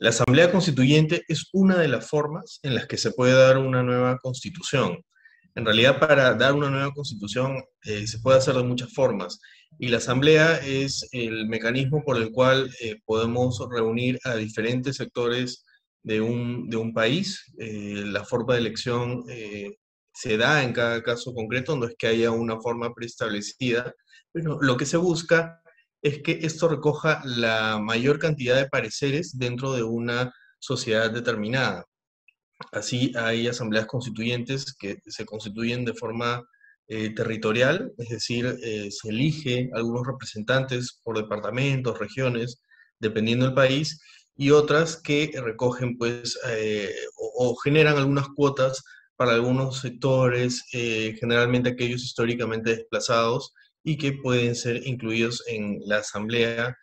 La Asamblea Constituyente es una de las formas en las que se puede dar una nueva constitución. En realidad, para dar una nueva constitución eh, se puede hacer de muchas formas. Y la Asamblea es el mecanismo por el cual eh, podemos reunir a diferentes sectores de un, país. Eh, la forma de elección se da en cada caso concreto, no es que haya una forma preestablecida, pero lo que se busca es que esto recoja la mayor cantidad de pareceres dentro de una sociedad determinada. Así hay asambleas constituyentes que se constituyen de forma eh, territorial, es decir, eh, se elige algunos representantes por departamentos, regiones, dependiendo del país, y otras que recogen pues eh, o, o, generan algunas cuotas para algunos sectores, generalmente aquellos históricamente desplazados, y que pueden ser incluidos en la asamblea,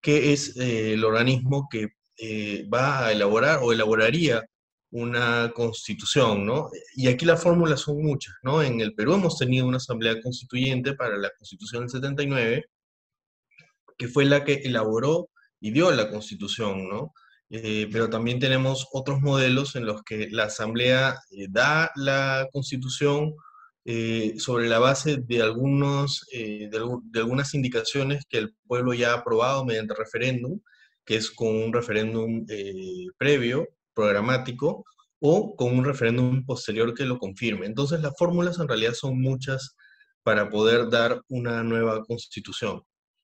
que es eh, el organismo que eh, va a elaborar o elaboraría una constitución, ¿no? Y aquí las fórmulas son muchas, ¿no? En el Perú hemos tenido una asamblea constituyente para la constitución del 79, que fue la que elaboró y dio la constitución, ¿no? Eh, pero también tenemos otros modelos en los que la asamblea da la constitución eh, sobre la base de, algunos, eh, de, algunas indicaciones que el pueblo ya ha aprobado mediante referéndum, que es con un referéndum eh, previo, programático, o con un referéndum posterior que lo confirme. Entonces las fórmulas en realidad son muchas para poder dar una nueva constitución.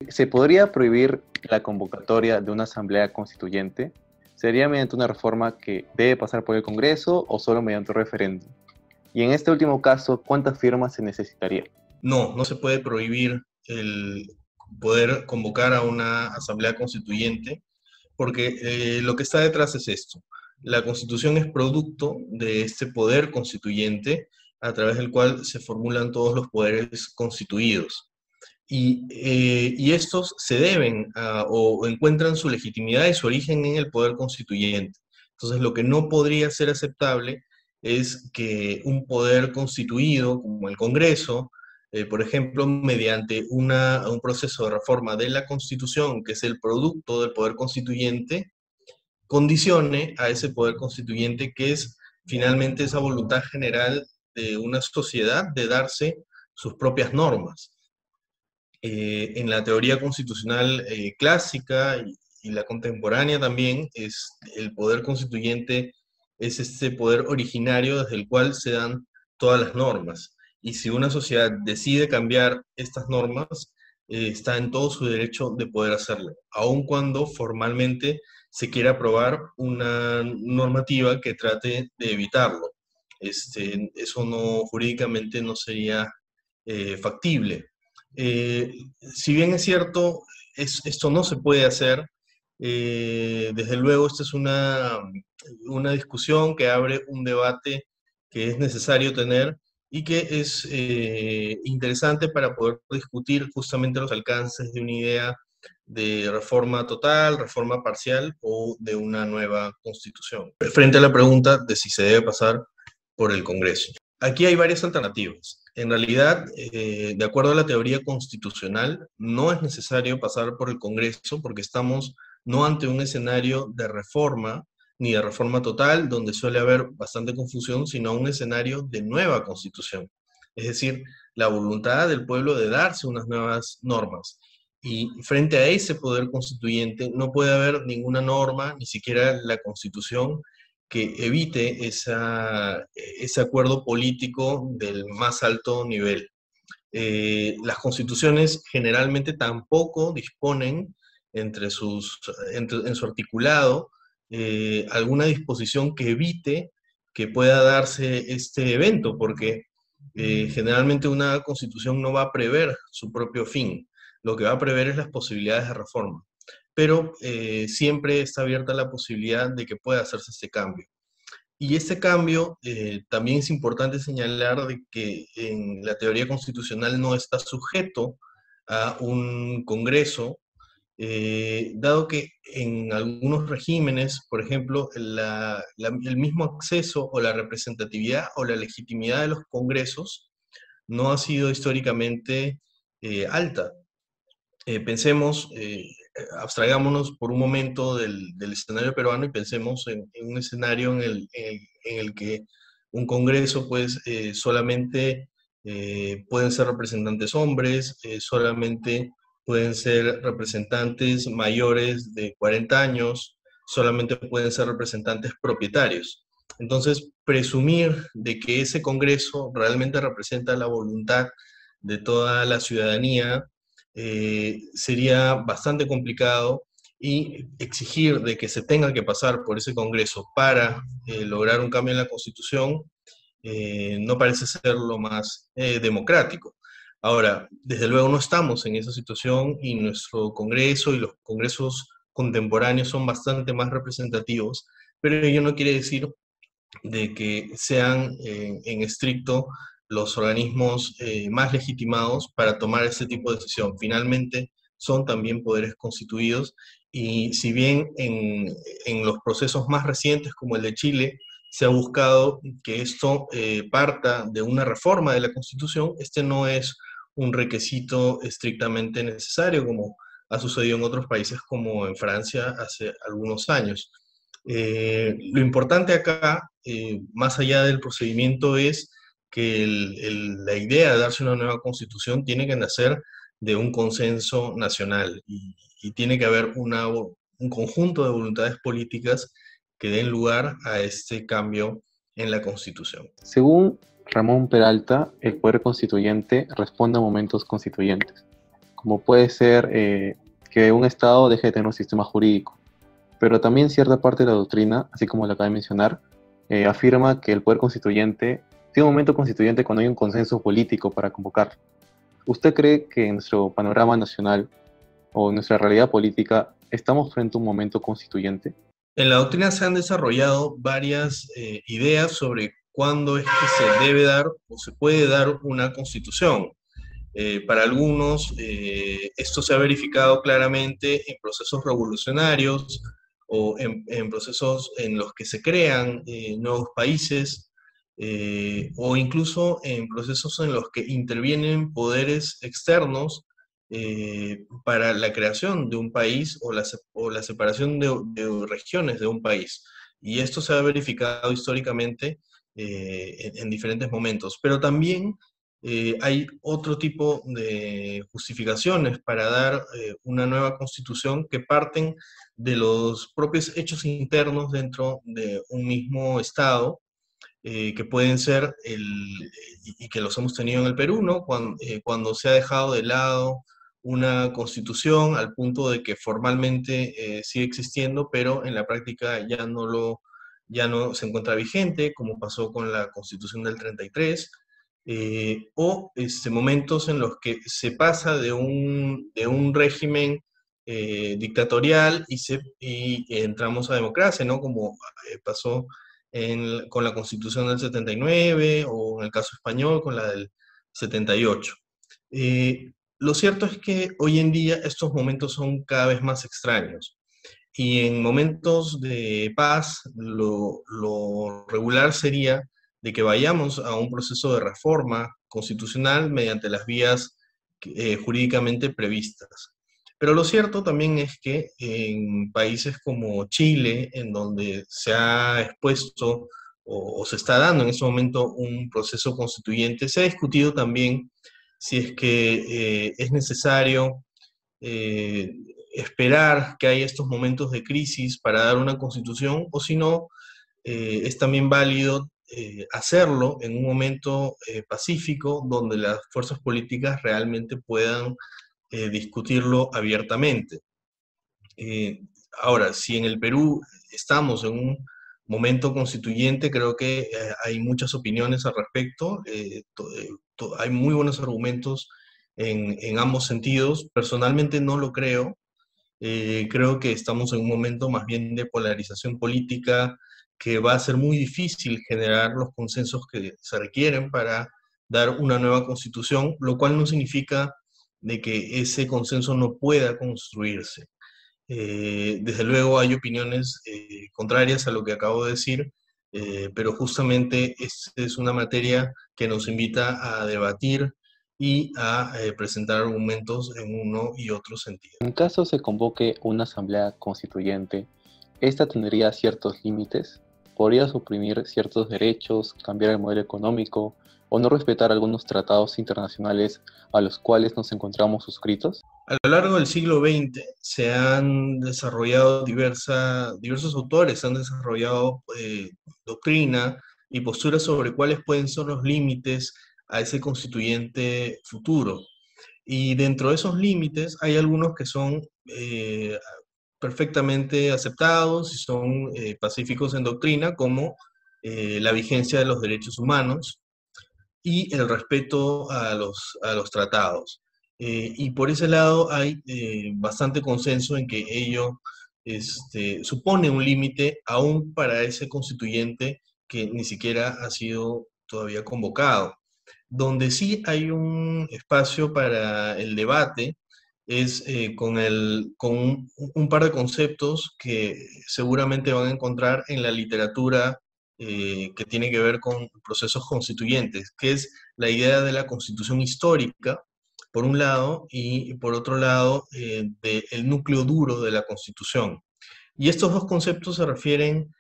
¿Se podría prohibir la convocatoria de una asamblea constituyente? ¿Sería mediante una reforma que debe pasar por el Congreso o solo mediante un referéndum? Y en este último caso, ¿cuántas firmas se necesitaría? No, no se puede prohibir el poder convocar a una asamblea constituyente, porque eh, lo que está detrás es esto. La constitución es producto de este poder constituyente a través del cual se formulan todos los poderes constituidos. Y, eh, y estos se deben o encuentran su legitimidad y su origen en el poder constituyente. Entonces, lo que no podría ser aceptable es que un poder constituido como el Congreso, eh, por ejemplo, mediante una, un proceso de reforma de la Constitución, que es el producto del poder constituyente, condicione a ese poder constituyente que es finalmente esa voluntad general de una sociedad de darse sus propias normas. Eh, en la teoría constitucional eh, clásica y, y, la contemporánea también, es el poder constituyente es este poder originario desde el cual se dan todas las normas. Y si una sociedad decide cambiar estas normas, eh, está en todo su derecho de poder hacerlo, aun cuando formalmente se quiera aprobar una normativa que trate de evitarlo. Este, eso no jurídicamente no sería eh, factible. Eh, si bien es cierto, esto no se puede hacer, desde luego esta es una una discusión que abre un debate que es necesario tener y que es eh, interesante para poder discutir justamente los alcances de una idea de reforma total, reforma parcial o de una nueva constitución. Frente a la pregunta de si se debe pasar por el Congreso. Aquí hay varias alternativas. En realidad, eh, de acuerdo a la teoría constitucional, no es necesario pasar por el Congreso porque estamos no ante un escenario de reforma ni de reforma total, donde suele haber bastante confusión, sino un escenario de nueva constitución. Es decir, la voluntad del pueblo de darse unas nuevas normas. Y frente a ese poder constituyente no puede haber ninguna norma, ni siquiera la constitución, que evite esa, ese acuerdo político del más alto nivel. Eh, las constituciones generalmente tampoco disponen entre sus, en su articulado eh, alguna disposición que evite que pueda darse este evento, porque eh, generalmente una constitución no va a prever su propio fin, lo que va a prever es las posibilidades de reforma, pero eh, siempre está abierta la posibilidad de que pueda hacerse este cambio. Y este cambio también es importante señalar de que en la teoría constitucional no está sujeto a un Congreso eh, dado que en algunos regímenes, por ejemplo, el mismo acceso o la representatividad o la legitimidad de los congresos no ha sido históricamente eh, alta. pensemos, abstraigámonos por un momento del, escenario peruano y pensemos en, un escenario en el, en el, que un Congreso pues solamente pueden ser representantes hombres, solamente pueden ser representantes mayores de 40 años, solamente pueden ser representantes propietarios. Entonces, presumir de que ese Congreso realmente representa la voluntad de toda la ciudadanía eh, sería bastante complicado y exigir de que se tenga que pasar por ese Congreso para eh, lograr un cambio en la Constitución eh, no parece ser lo más democrático. Ahora, desde luego no estamos en esa situación y nuestro Congreso y los congresos contemporáneos son bastante más representativos, pero ello no quiere decir de que sean eh, en estricto los organismos eh, más legitimados para tomar ese tipo de decisión. Finalmente, son también poderes constituidos y si bien en, los procesos más recientes como el de Chile se ha buscado que esto eh, parta de una reforma de la Constitución, este no es un requisito estrictamente necesario, como ha sucedido en otros países como en Francia hace algunos años. Eh, lo importante acá, eh, más allá del procedimiento, es que la idea de darse una nueva constitución tiene que nacer de un consenso nacional y, tiene que haber un conjunto de voluntades políticas que den lugar a este cambio en la constitución. Según Ramón Peralta, el poder constituyente responde a momentos constituyentes, como puede ser eh, que un Estado deje de tener un sistema jurídico, pero también cierta parte de la doctrina, así como lo acaba de mencionar, eh, afirma que el poder constituyente tiene un momento constituyente cuando hay un consenso político para convocar. ¿Usted cree que en nuestro panorama nacional o en nuestra realidad política estamos frente a un momento constituyente? En la doctrina se han desarrollado varias eh, ideas sobre cuándo es que se debe dar o se puede dar una constitución. Eh, para algunos, eh, esto se ha verificado claramente en procesos revolucionarios o en, procesos en los que se crean eh, nuevos países o incluso en procesos en los que intervienen poderes externos para la creación de un país o la, o la separación de, de regiones de un país. Y esto se ha verificado históricamente eh, en, diferentes momentos. Pero también eh, hay otro tipo de justificaciones para dar eh, una nueva constitución que parten de los propios hechos internos dentro de un mismo Estado, que pueden ser, el, y que los hemos tenido en el Perú, ¿no? cuando, cuando se ha dejado de lado una constitución al punto de que formalmente sigue existiendo, pero en la práctica ya no lo ya no se encuentra vigente, como pasó con la Constitución del 33, eh, o este, momentos en los que se pasa de un, de un régimen eh, dictatorial y, se, y entramos a democracia, ¿no? Como eh, pasó con la Constitución del 79 o en el caso español con la del 78. lo cierto es que hoy en día estos momentos son cada vez más extraños. Y en momentos de paz, lo, regular sería de que vayamos a un proceso de reforma constitucional mediante las vías eh, jurídicamente previstas. Pero lo cierto también es que en países como Chile, en donde se ha expuesto o, se está dando en este momento un proceso constituyente, se ha discutido también si es que eh, es necesario eh, esperar que haya estos momentos de crisis para dar una constitución o si no, eh, es también válido eh, hacerlo en un momento eh, pacífico donde las fuerzas políticas realmente puedan discutirlo abiertamente. ahora, si en el Perú estamos en un momento constituyente, creo que hay muchas opiniones al respecto, hay muy buenos argumentos en, en ambos sentidos. Personalmente no lo creo, eh, creo que estamos en un momento más bien de polarización política que va a ser muy difícil generar los consensos que se requieren para dar una nueva constitución, lo cual no significa de que ese consenso no pueda construirse. Eh, desde luego hay opiniones eh, contrarias a lo que acabo de decir, pero justamente es, es una materia que nos invita a debatir y a eh, presentar argumentos en uno y otro sentido. En caso se convoque una asamblea constituyente, ¿esta tendría ciertos límites? ¿Podría suprimir ciertos derechos, cambiar el modelo económico o no respetar algunos tratados internacionales a los cuales nos encontramos suscritos? A lo largo del siglo XX se han desarrollado diversos autores, han desarrollado eh, doctrina y posturas sobre cuáles pueden ser los límites a ese constituyente futuro. Y dentro de esos límites hay algunos que son eh, perfectamente aceptados y son eh, pacíficos en doctrina, como la vigencia de los derechos humanos, y el respeto a los, a los tratados. Eh, y por ese lado hay eh, bastante consenso en que ello este, supone un límite aún para ese constituyente que ni siquiera ha sido todavía convocado. Donde sí hay un espacio para el debate es eh, con, el, con un, par de conceptos que seguramente van a encontrar en la literatura eh, que tiene que ver con procesos constituyentes, que es la idea de la constitución histórica, por un lado, y por otro lado, eh, del núcleo duro de la constitución. Y estos dos conceptos se refieren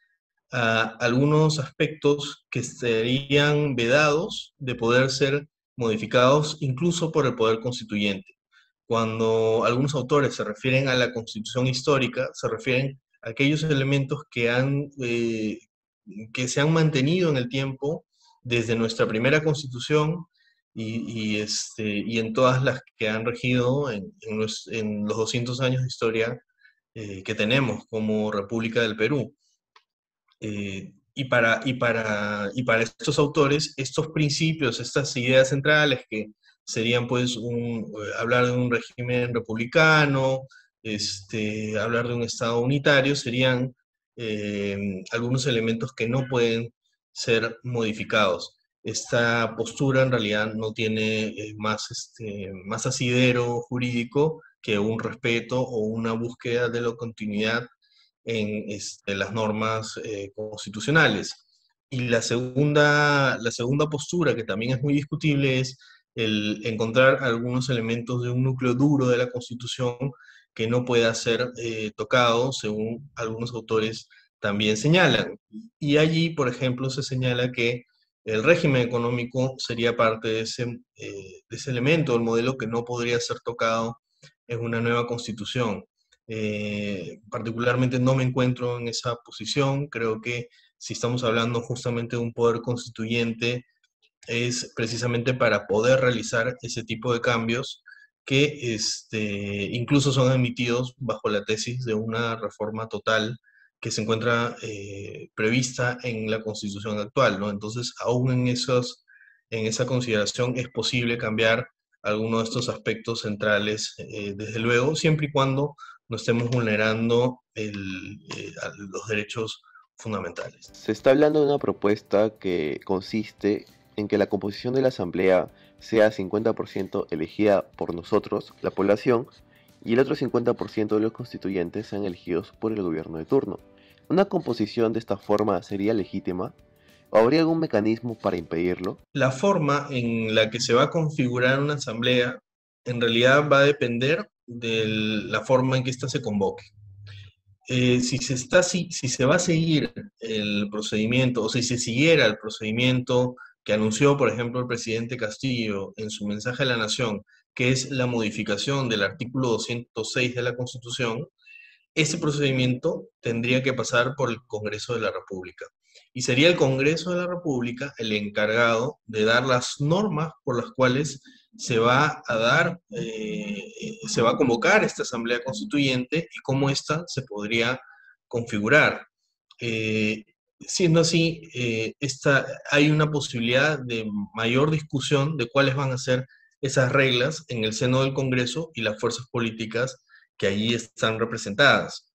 a algunos aspectos que serían vedados de poder ser modificados incluso por el poder constituyente. Cuando algunos autores se refieren a la constitución histórica, se refieren a aquellos elementos que han eh, que se han mantenido en el tiempo desde nuestra primera constitución y, este, y en todas las que han regido en, los, 200 años de historia eh, que tenemos como República del Perú. Eh, y, para, y, para, y para estos autores, estos principios, estas ideas centrales que serían pues un, eh, hablar de un régimen republicano, este, hablar de un Estado unitario, serían eh, algunos elementos que no pueden ser modificados. Esta postura en realidad no tiene eh, más, este, más asidero jurídico que un respeto o una búsqueda de la continuidad en este, las normas eh, constitucionales. Y la segunda, la segunda postura, que también es muy discutible, es el encontrar algunos elementos de un núcleo duro de la Constitución que no pueda ser eh, tocado, según algunos autores también señalan. Y allí, por ejemplo, se señala que el régimen económico sería parte de ese, eh, de ese elemento, el modelo que no podría ser tocado en una nueva constitución. Eh, particularmente no me encuentro en esa posición, creo que si estamos hablando justamente de un poder constituyente, es precisamente para poder realizar ese tipo de cambios que este, incluso son emitidos bajo la tesis de una reforma total que se encuentra eh, prevista en la constitución actual, ¿no? Entonces, aún en, esos, en esa consideración es posible cambiar algunos de estos aspectos centrales, eh, desde luego, siempre y cuando no estemos vulnerando eh, los derechos fundamentales. Se está hablando de una propuesta que consiste en que la composición de la Asamblea sea 50% elegida por nosotros, la población, y el otro 50% de los constituyentes sean elegidos por el gobierno de turno. ¿Una composición de esta forma sería legítima? ¿O habría algún mecanismo para impedirlo? La forma en la que se va a configurar una asamblea en realidad va a depender de la forma en que ésta se convoque. Eh, si, se está, si, si se va a seguir el procedimiento o si se siguiera el procedimiento que anunció, por ejemplo, el presidente Castillo en su mensaje a la Nación, que es la modificación del artículo 206 de la Constitución, ese procedimiento tendría que pasar por el Congreso de la República. Y sería el Congreso de la República el encargado de dar las normas por las cuales se va a dar, eh, se va a convocar esta Asamblea Constituyente y cómo ésta se podría configurar. Eh, siendo así, eh, hay una posibilidad de mayor discusión de cuáles van a ser esas reglas en el seno del Congreso y las fuerzas políticas que allí están representadas.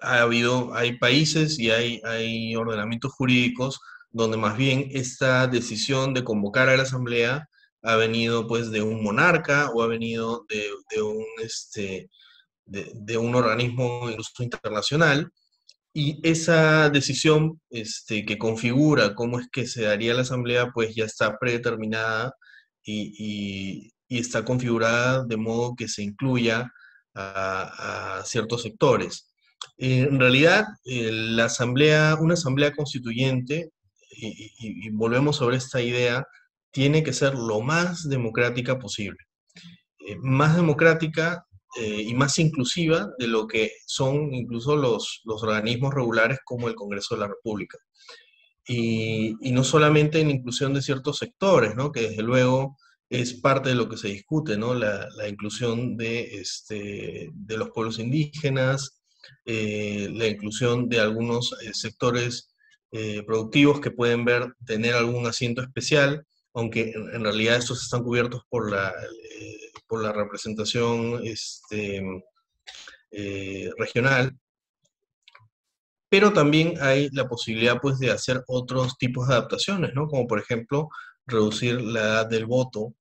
Ha habido, hay países y hay, hay ordenamientos jurídicos donde más bien esta decisión de convocar a la Asamblea ha venido pues de un monarca o ha venido de, un, este, de, un organismo internacional y esa decisión este, que configura cómo es que se daría la asamblea, pues ya está predeterminada y, está configurada de modo que se incluya a, ciertos sectores. En realidad, eh, la asamblea, una asamblea constituyente, y, volvemos sobre esta idea, tiene que ser lo más democrática posible. Eh, más democrática eh, y más inclusiva de lo que son incluso los, los organismos regulares como el Congreso de la República. Y, no solamente en inclusión de ciertos sectores, ¿no? que desde luego es parte de lo que se discute, ¿no? la, la inclusión de, este, de los pueblos indígenas, eh, la inclusión de algunos eh, productivos que pueden ver tener algún asiento especial, aunque en, realidad estos están cubiertos por la, por la representación este, eh, regional, pero también hay la posibilidad pues, de hacer otros tipos de adaptaciones, ¿no? como por ejemplo reducir la edad del voto,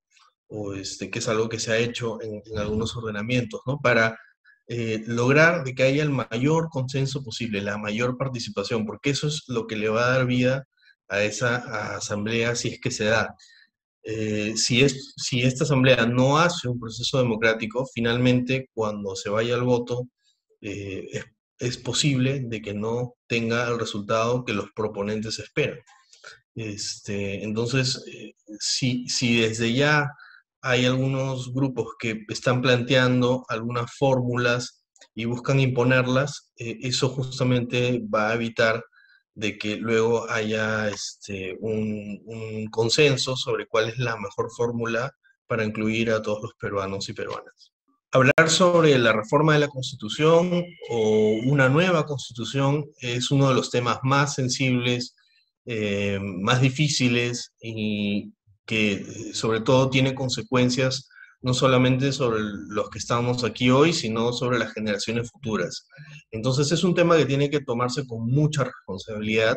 o este, que es algo que se ha hecho en, algunos ordenamientos, ¿no? para eh, lograr de que haya el mayor consenso posible, la mayor participación, porque eso es lo que le va a dar vida a esa asamblea si es que se da. Eh, si, es, si esta asamblea no hace un proceso democrático, finalmente cuando se vaya al voto, eh, es, posible de que no tenga el resultado que los proponentes esperan. Este, entonces, si, si desde ya hay algunos grupos que están planteando algunas fórmulas y buscan imponerlas, eso justamente va a evitar de que luego haya este, un, consenso sobre cuál es la mejor fórmula para incluir a todos los peruanos y peruanas. Hablar sobre la reforma de la Constitución o una nueva Constitución es uno de los temas más sensibles, eh, más difíciles y que sobre todo tiene consecuencias no solamente sobre los que estamos aquí hoy, sino sobre las generaciones futuras. Entonces es un tema que tiene que tomarse con mucha responsabilidad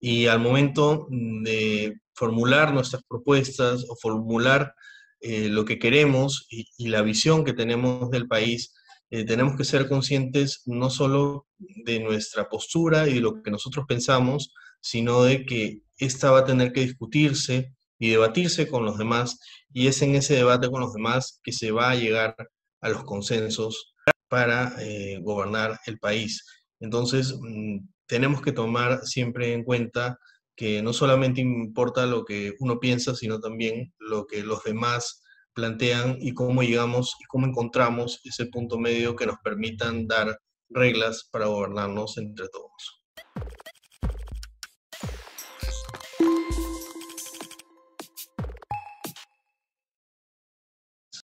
y al momento de formular nuestras propuestas o formular eh, lo que queremos y, la visión que tenemos del país, eh, tenemos que ser conscientes no solo de nuestra postura y de lo que nosotros pensamos, sino de que esta va a tener que discutirse y debatirse con los demás, y es en ese debate con los demás que se va a llegar a los consensos para eh, gobernar el país. Entonces, mm, tenemos que tomar siempre en cuenta que no solamente importa lo que uno piensa, sino también lo que los demás plantean y cómo llegamos y cómo encontramos ese punto medio que nos permitan dar reglas para gobernarnos entre todos.